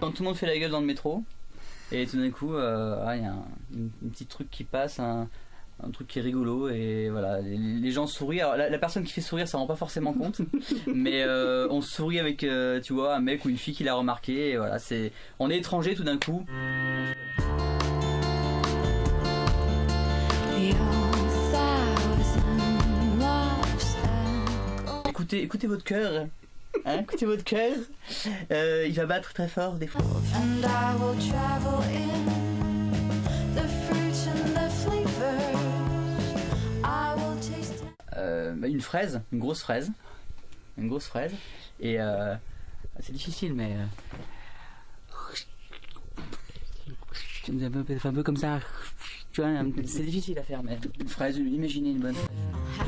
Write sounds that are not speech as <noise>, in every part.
Quand tout le monde fait la gueule dans le métro, et tout d'un coup, euh, ah, il y a un, petit truc qui passe, un, truc qui est rigolo et voilà les, gens sourient. Alors la, personne qui fait sourire ça rend pas forcément compte <laughs> mais euh, on sourit avec euh, tu vois un mec ou une fille qui l'a remarqué et voilà c'est on est étranger tout d'un coup. Écoutez, écoutez votre cœur. Hein, écoutez votre cœur. Euh, il va battre très fort des fois. And I will travel in the fruits and the flavors. I will taste Euh, bah, une fraise, une grosse fraise. Une grosse fraise. Et euh, c'est difficile, mais. un peu, comme ça. C'est difficile à faire, mais une fraise, imaginez une bonne fraise.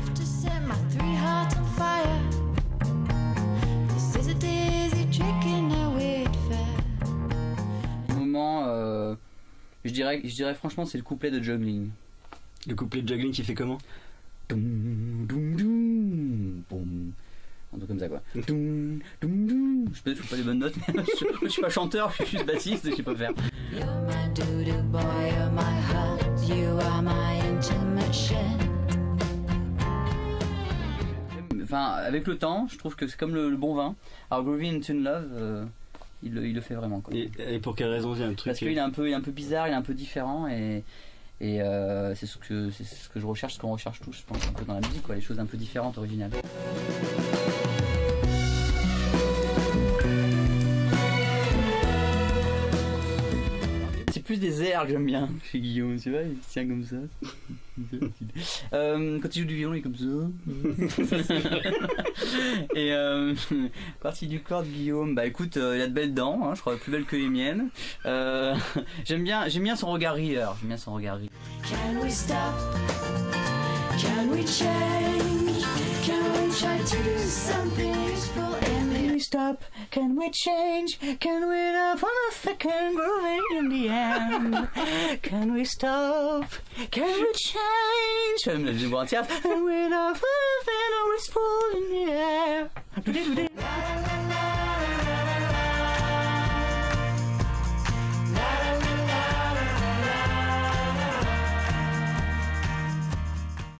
Je dirais, je dirais franchement, c'est le couplet de juggling. Le couplet de juggling qui fait comment? Doum, doum, doum, boum. Un truc comme ça quoi. Doum, doum, doum. Je fais pas les bonnes notes, mais <laughs> je, je suis pas chanteur, je suis juste bassiste, je sais pas faire. You're my doo-doo boy, you're my heart, you are my intimate shed. Enfin, avec le temps, je trouve que c'est comme le, le bon vin. Alors Groovy Into Love, euh, il, le, il le fait vraiment quoi. et, et pour quelle raison il y a un truc Parce qu'il est un peu, il est un peu bizarre, il est un peu différent et et euh, c'est ce que c'est ce que je recherche, ce qu'on recherche tous, je pense un peu dans la musique, quoi, les choses un peu différentes, originales. Plus des airs que j'aime bien chez <laughs> Guillaume, tu vois, il se tient comme ça. <laughs> Euh, quand il joue du violon, il est comme ça. <laughs> Et euh, partie du corps de Guillaume, bah écoute, euh, il a de belles dents, hein, je crois plus belles que les miennes. Euh, j'aime bien, j'aime bien son regard rieur, j'aime bien son regard rieur. Can we stop? Can we change? Can we try to do something useful? Can we stop? Can we change? Can we love a second grooving in the end? Can we stop? Can we change? Je vais me le voir un tiers. Can we love and wistful in the air?